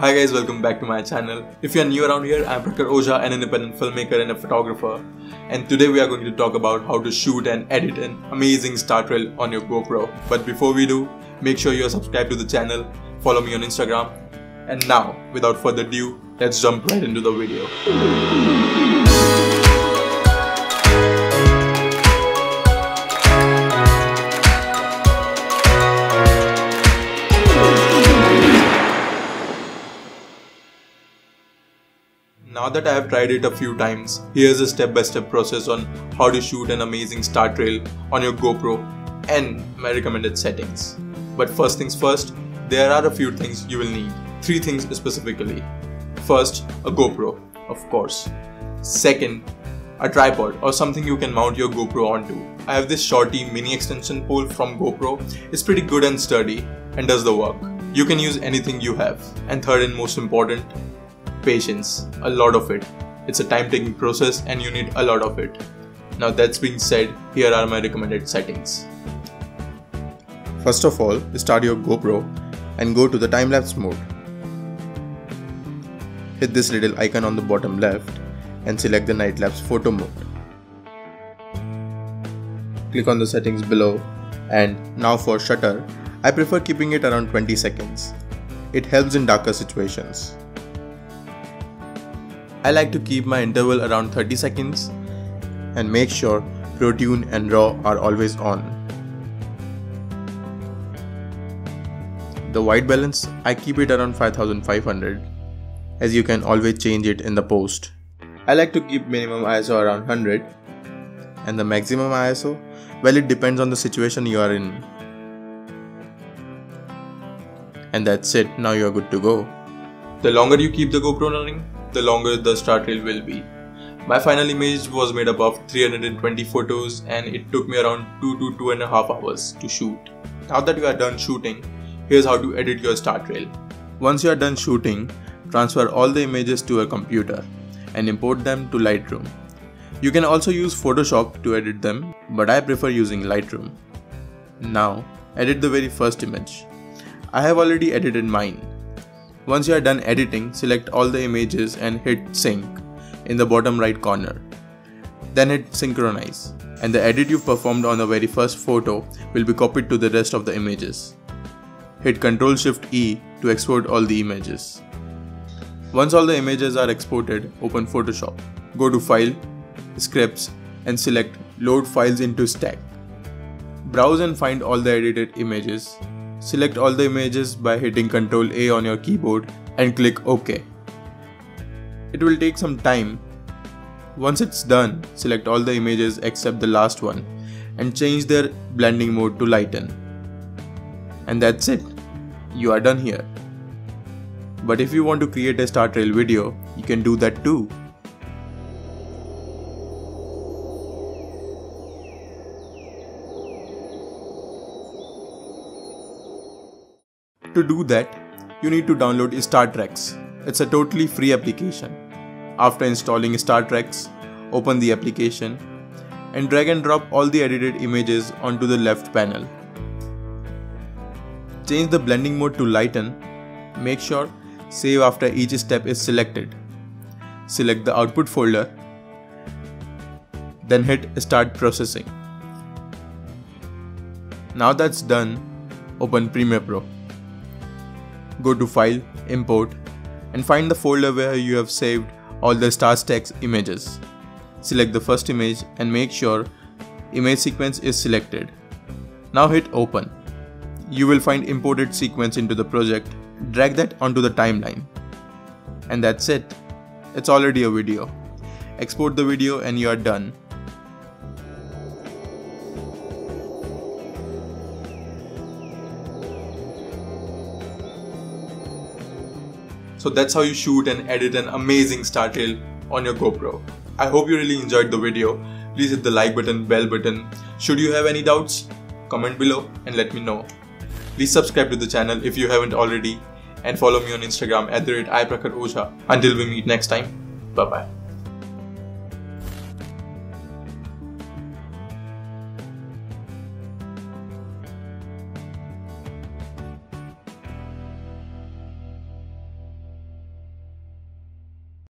Hi guys, welcome back to my channel. If you are new around here, I am Prakhar Ojha, an independent filmmaker and a photographer. And today we are going to talk about how to shoot and edit an amazing star trail on your GoPro. But before we do, make sure you are subscribed to the channel, follow me on Instagram. And now, without further ado, let's jump right into the video. Now that I have tried it a few times, here's a step-by-step -step process on how to shoot an amazing star trail on your GoPro and my recommended settings. But first things first, there are a few things you will need. Three things specifically. First, a GoPro, of course. Second, a tripod or something you can mount your GoPro onto. I have this shorty mini extension pole from GoPro. It's pretty good and sturdy and does the work. You can use anything you have. And third and most important, patience, a lot of it. It's a time taking process and you need a lot of it. Now that's being said, here are my recommended settings. First of all, start your GoPro and go to the time-lapse mode. Hit this little icon on the bottom left and select the night lapse photo mode. Click on the settings below and now for shutter, I prefer keeping it around 20 seconds. It helps in darker situations. I like to keep my interval around 30 seconds and make sure ProTune and RAW are always on. The white balance, I keep it around 5500 as you can always change it in the post. I like to keep minimum ISO around 100 and the maximum ISO, well it depends on the situation you are in. And that's it, now you are good to go. The longer you keep the GoPro running, the longer the star trail will be. My final image was made up of 320 photos and it took me around 2 to 2 and a half hours to shoot. Now that you are done shooting, here's how to edit your star trail. Once you are done shooting, transfer all the images to a computer and import them to Lightroom. You can also use Photoshop to edit them, but I prefer using Lightroom. Now, edit the very first image. I have already edited mine once you are done editing, select all the images and hit sync in the bottom right corner. Then hit synchronize and the edit you performed on the very first photo will be copied to the rest of the images. Hit Ctrl Shift E to export all the images. Once all the images are exported, open Photoshop. Go to File, Scripts and select Load Files into Stack. Browse and find all the edited images Select all the images by hitting Ctrl A on your keyboard and click OK. It will take some time. Once it's done, select all the images except the last one and change their blending mode to lighten. And that's it. You are done here. But if you want to create a Star Trail video, you can do that too. To do that, you need to download StarStaX. It's a totally free application. After installing StarStaX, open the application and drag and drop all the edited images onto the left panel. Change the blending mode to lighten. Make sure save after each step is selected. Select the output folder. Then hit start processing. Now that's done, open Premiere Pro go to File, Import, and find the folder where you have saved all the StarStaX images. Select the first image and make sure image sequence is selected. Now hit open. You will find imported sequence into the project. Drag that onto the timeline. And that's it. It's already a video. Export the video and you are done. So that's how you shoot and edit an amazing reel on your GoPro. I hope you really enjoyed the video. Please hit the like button, bell button. Should you have any doubts, comment below and let me know. Please subscribe to the channel if you haven't already and follow me on Instagram at the rate Ojha. Until we meet next time, bye bye.